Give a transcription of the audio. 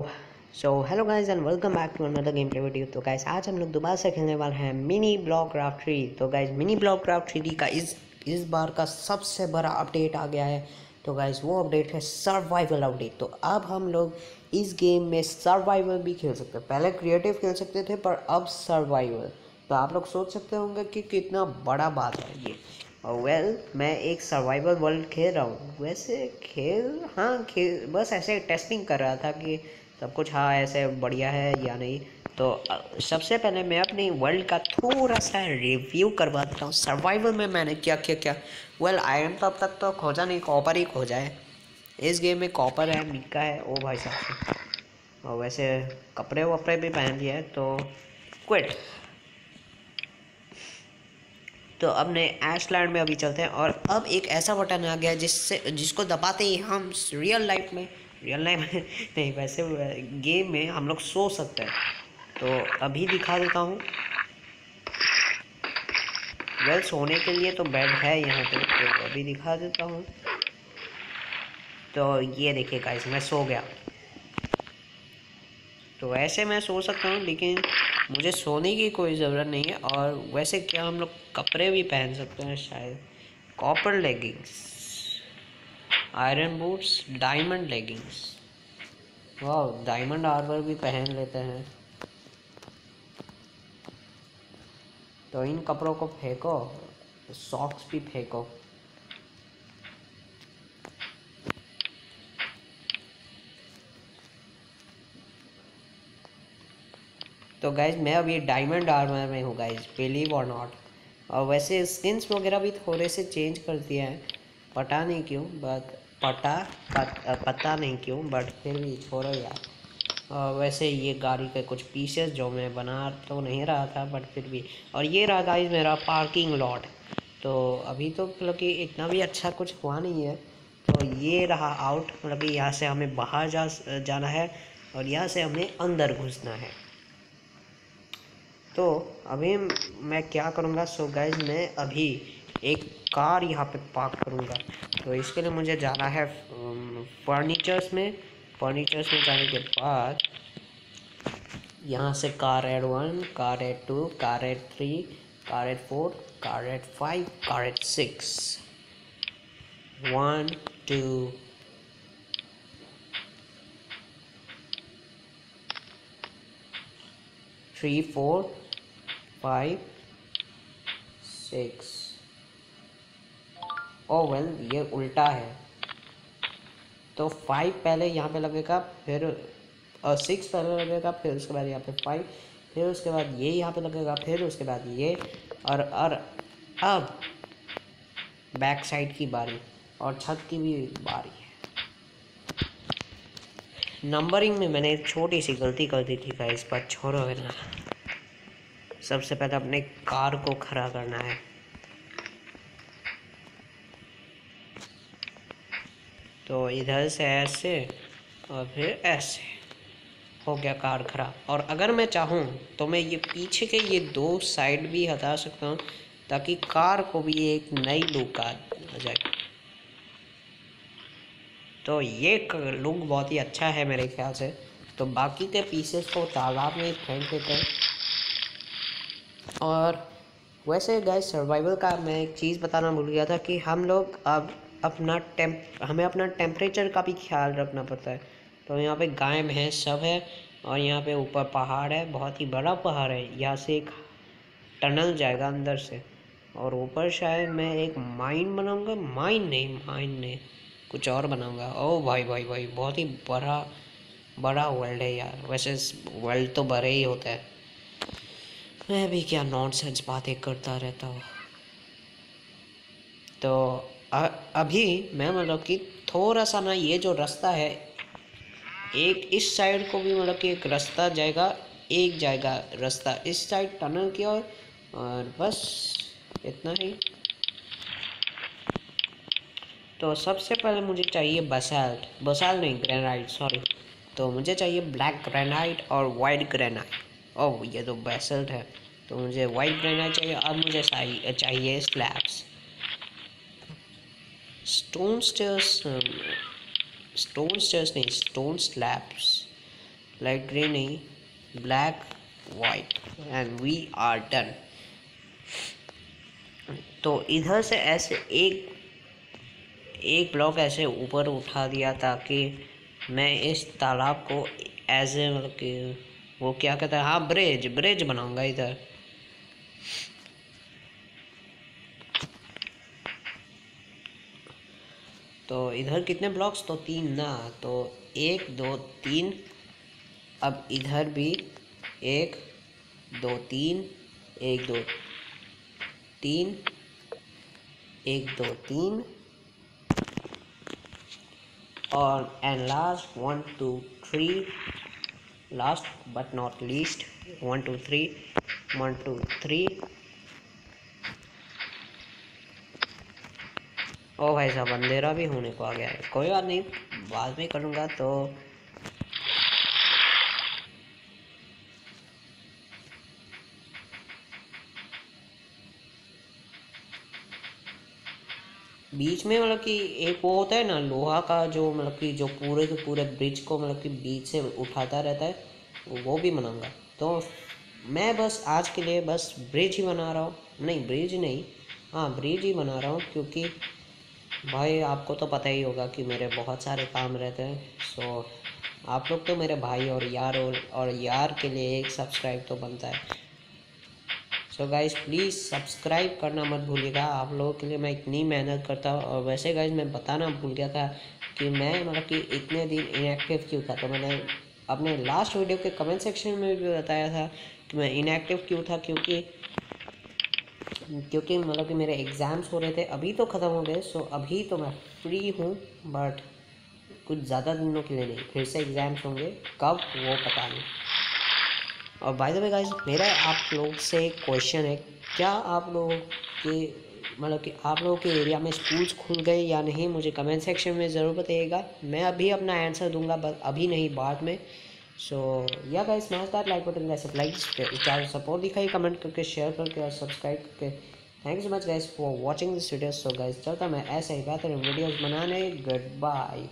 So hello guys and welcome back to another game play video तो guys आज हम लोग दोबारा से खेलने वाले हैं मिनी ब्लॉक क्राफ्ट थ्री तो guys mini block craft three का इस इस बार का सबसे बड़ा अपडेट आ गया है। तो गाइस वो अपडेट है सर्वाइवल अपडेट तो अब हम लोग इस गेम में सर्वाइवल भी खेल सकते हैं। पहले क्रिएटिव खेल सकते थे पर अब सर्वाइवल तो आप लोग सोच सकते होंगे कि कितना बड़ा बात है ये। और वेल well, मैं एक सर्वाइवल वर्ल्ड खेल रहा हूँ। वैसे खेल हाँ खेल बस ऐसे टेस्टिंग कर रहा था कि सब कुछ हाँ ऐसे बढ़िया है या नहीं। तो सबसे पहले मैं अपनी वर्ल्ड का थोड़ा सा रिव्यू करवा देता हूँ। सर्वाइवल में मैंने क्या क्या क्या? वेल आयरन तो अब तक तो खोजा नहीं कॉपर ही खोजा है। इस गेम में कॉपर है मिक्का है, ओ भाई साहब। और वैसे कपड़े वपड़े भी पहन है तो क्विट तो अब ने एशलैंड में अभी चलते हैं और अब एक ऐसा बटन आ गया जिससे, जिसको दबाते ही हम रियल लाइफ में रियल लाइफ नहीं, वैसे गेम में हम लोग सो सकते हैं। तो अभी दिखा देता हूँ। वेल सोने के लिए तो बेड है यहाँ पे तो अभी दिखा देता हूँ। तो ये देखिए गाइस मैं सो गया। तो ऐसे मैं सो सकता हूँ, लेकिन मुझे सोने की कोई ज़रूरत नहीं है। और वैसे क्या हम लोग कपड़े भी पहन सकते हैं शायद? Copper leggings iron boots, diamond leggings. वाह डायमंड आर्मर भी पहन लेते हैं। तो इन कपड़ों को फेंको, सॉक्स भी फेंको। तो गाइज़ मैं अभी डायमंड आर्मर में हूँ गाइज़ बिलीव और नॉट और वैसे स्किन्स वगैरह भी थोड़े से चेंज कर दिए हैं, पता नहीं क्यों बट पता पत, पता नहीं क्यों बट फिर भी छोड़ो यार। और वैसे ये गाड़ी के कुछ पीसेस जो मैं बना तो नहीं रहा था बट फिर भी। और ये रहा गाइज़ मेरा पार्किंग लॉट तो अभी तो मतलब कि इतना भी अच्छा कुछ हुआ नहीं है। तो ये रहा आउट मतलब कि यहाँ से हमें बाहर जा जाना है और यहाँ से हमें अंदर घुसना है। तो अभी मैं क्या करूँगा सो गाइज़ मैं अभी एक कार यहाँ पे पार्क करूँगा। तो इसके लिए मुझे जाना है फर्नीचर्स में। फर्नीचर्स में जाने के बाद यहाँ से card one card two card three card four card five card six one two three four five six oh well ये उल्टा है तो फाइव पहले यहाँ पे लगेगा, फिर सिक्स पहले लगेगा, फिर उसके बाद यहाँ पे फाइव फिर उसके बाद ये यहाँ पे लगेगा, फिर उसके बाद ये, और और अब बैक साइड की बारी और छत की भी बारी है। नंबरिंग में मैंने एक छोटी सी गलती कर दी थी इस पर छोड़ो ना सबसे पहले अपने कार को खड़ा करना है। तो इधर से ऐसे और फिर ऐसे। हो गया कार खड़ा और अगर मैं चाहूँ तो मैं ये पीछे के ये दो साइड भी हटा सकता हूँ ताकि कार को भी एक नई लुक आ जाए। तो ये लुक बहुत ही अच्छा है मेरे ख्याल से। तो बाकी के पीसेस को तालाब में फेंक देते हैं। और वैसे गैस सर्वाइवल का मैं एक चीज़ बताना भूल गया था कि हम लोग अब अपना टेम्प हमें अपना टेम्परेचर का भी ख्याल रखना पड़ता है। तो यहाँ पे गाय, भैंस सब है और यहाँ पे ऊपर पहाड़ है, बहुत ही बड़ा पहाड़ है। यहाँ से एक टनल जाएगा अंदर से और ऊपर शायद मैं एक माइन बनाऊँगा। माइन नहीं माइन नहीं, कुछ और बनाऊँगा। ओ भाई भाई भाई, बहुत ही बड़ा बड़ा वर्ल्ड है यार। वैसे वर्ल्ड तो बड़े ही होता है। मैं भी क्या नॉनसेंस बातें करता रहता हूँ। तो अभी मैं मतलब कि थोड़ा सा ना ये जो रास्ता है एक इस साइड को भी मतलब कि एक रास्ता जाएगा एक जाएगा रास्ता। इस साइड टनल की ओर और, बस इतना ही। तो सबसे पहले मुझे चाहिए बसाल्ट बसाल्ट नहीं ग्रेनाइट सॉरी तो मुझे चाहिए ब्लैक ग्रेनाइट और वाइट ग्रेनाइट ओह ये तो बेसल्ट है। तो मुझे वाइट ग्रेनाइट चाहिए और मुझे चाहिए slabs stone stairs stone stairs नहीं स्टोन स्लैब्स लाइट ग्रे नहीं black white and we are done तो इधर से ऐसे एक एक ब्लॉक ऐसे ऊपर उठा दिया ताकि मैं इस तालाब को एज ए मतलब कि वो क्या कहता है? हाँ ब्रिज ब्रिज बनाऊँगा इधर. तो इधर कितने ब्लॉक्स? तो तीन ना तो एक, दो, तीन। अब इधर भी एक, दो, तीन, एक, दो, तीन, एक, दो, तीन। और and last one two three last but not least one two three one two three oh भाई साहब, अंधेरा भी होने को आ गया है। कोई बात नहीं, बाद में करूँगा तो। बीच में मतलब कि एक वो होता है ना, लोहा का जो मतलब कि जो पूरे के पूरे ब्रिज को मतलब कि बीच से उठाता रहता है, वो भी बनाऊँगा। तो मैं बस आज के लिए बस ब्रिज ही बना रहा हूँ। नहीं, ब्रिज नहीं हाँ ब्रिज ही बना रहा हूँ, क्योंकि भाई आपको तो पता ही होगा कि मेरे बहुत सारे काम रहते हैं। सो आप लोग तो मेरे भाई और यार और, और यार के लिए एक सब्सक्राइब तो बनता है। सो गाइज़ प्लीज़ सब्सक्राइब करना मत भूलिएगा। आप लोगों के लिए मैं इतनी मेहनत करता हूँ। और वैसे गाइज़ मैं बताना भूल गया था कि मैं मतलब कि इतने दिन इनएक्टिव क्यों था? तो मैंने अपने लास्ट वीडियो के कमेंट सेक्शन में भी बताया था कि मैं इनएक्टिव क्यों था? क्योंकि क्योंकि मतलब कि मेरे एग्ज़ाम्स हो रहे थे, अभी तो ख़त्म हो गए सो अभी तो मैं फ्री हूँ बट कुछ ज़्यादा दिनों के लिए नहीं, फिर से एग्ज़ाम्स होंगे, कब वो पता नहीं। और बाय द वे गाइस मेरा आप लोग से क्वेश्चन है, क्या आप लोगों के मतलब कि आप लोगों के एरिया में स्कूल्स खुल गए या नहीं, मुझे कमेंट सेक्शन में ज़रूर बताइएगा। मैं अभी अपना आंसर दूँगा बस अभी नहीं, बाद में। So yeah guys smash like button guys like channel support दिखाइए कमेंट करके शेयर करके और सब्सक्राइब करके। Thank you so much guys for watching this video so guys चलता मैं ऐसे ही बेहतरीन वीडियोस बनाने। Good bye